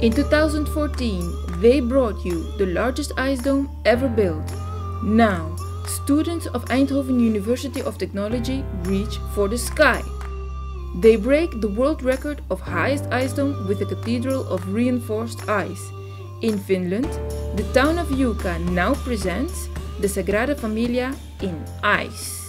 In 2014, they brought you the largest ice dome ever built. Now, students of Eindhoven University of Technology reach for the sky. They break the world record of highest ice dome with the Cathedral of Reinforced Ice. In Finland, the town of Juuka now presents the Sagrada Familia in ice.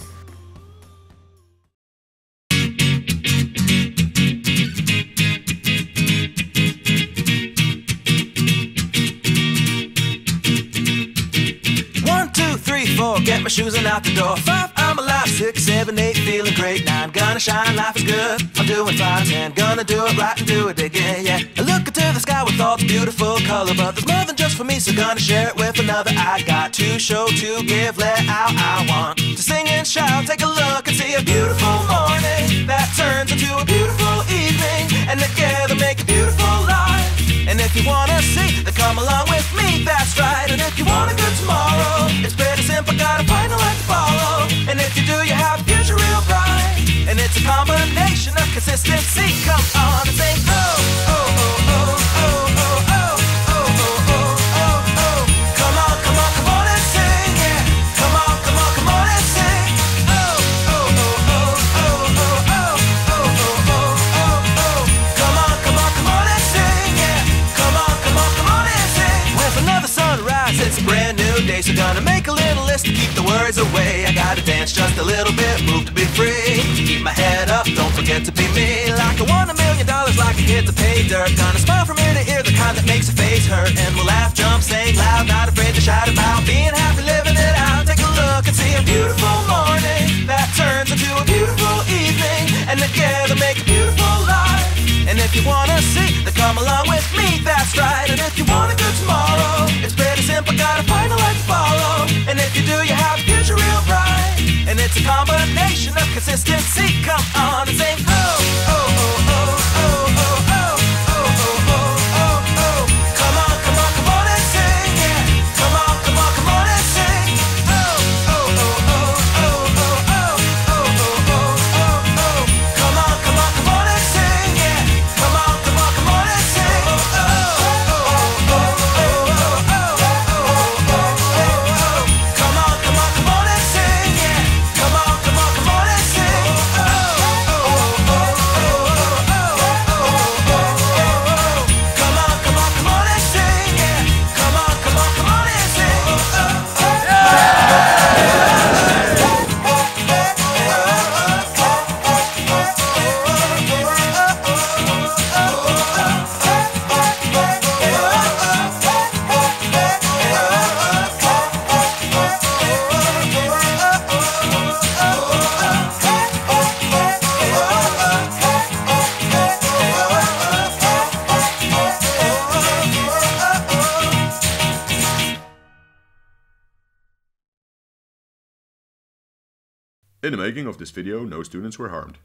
Four, get my shoes and out the door. Five, I'm alive. Six, seven, eight, feeling great. Nine, gonna shine, life is good. I'm doing fine. Ten, gonna do it right and do it again, yeah. I look into the sky with all its beautiful color, but there's more than just for me, so gonna share it with another. I got to show, to give, let out. I want to sing and shout. Take a look and see a beautiful morning that turns into a beautiful evening, and together make a beautiful life. And if you wanna see, then come along with me, that's right. And if you want a good tomorrow, away. I gotta dance just a little bit, move to be free. Keep my head up, don't forget to be me. Like I won a million dollars, like I get to pay dirt. Gonna smile from ear to ear, the kind that makes a face hurt. And we'll laugh, jump, sing loud, not afraid to shout about being happy, living it out. Take a look and see a beautiful morning that turns into a beautiful evening. And together make a beautiful life. And if you wanna see, then come along with me, that's consistency. Come on In the making of this video, no students were harmed.